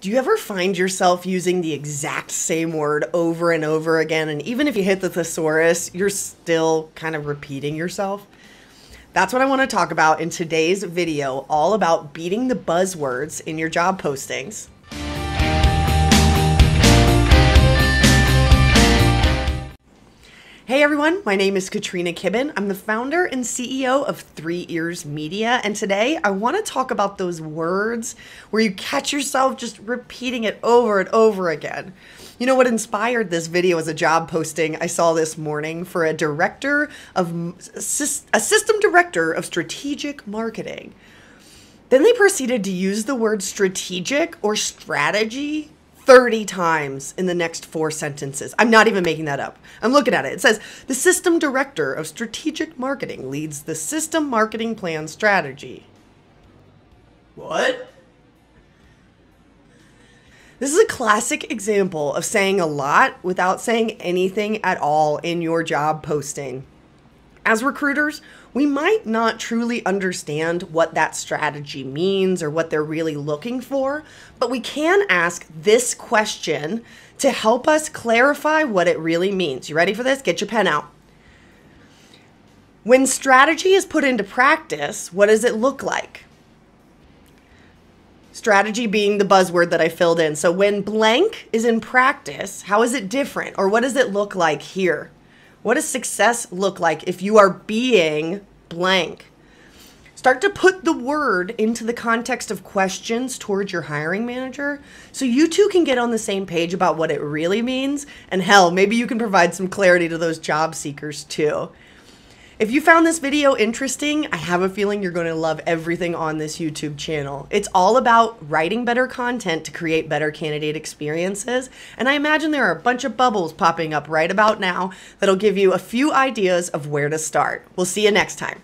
Do you ever find yourself using the exact same word over and over again? And even if you hit the thesaurus, you're still kind of repeating yourself? That's what I want to talk about in today's video, all about beating the buzzwords in your job postings. Hey everyone, my name is Katrina Kibben. I'm the founder and CEO of Three Ears Media, and today I want to talk about those words where you catch yourself just repeating it over and over again. You know what inspired this video as a job posting I saw this morning for a director of a system director of strategic marketing. Then they proceeded to use the word strategic or strategy 30 times in the next four sentences. I'm not even making that up. I'm looking at it. It says the system director of strategic marketing leads the system marketing plan strategy. What? This is a classic example of saying a lot without saying anything at all in your job posting. As recruiters, we might not truly understand what that strategy means or what they're really looking for, but we can ask this question to help us clarify what it really means. You ready for this? Get your pen out. When strategy is put into practice, what does it look like? Strategy being the buzzword that I filled in. So when blank is in practice, how is it different? Or what does it look like here? What does success look like if you are being blank? Start to put the word into the context of questions towards your hiring manager so you two can get on the same page about what it really means. And hell, maybe you can provide some clarity to those job seekers too. If you found this video interesting, I have a feeling you're going to love everything on this YouTube channel. It's all about writing better content to create better candidate experiences, and I imagine there are a bunch of bubbles popping up right about now that'll give you a few ideas of where to start. We'll see you next time.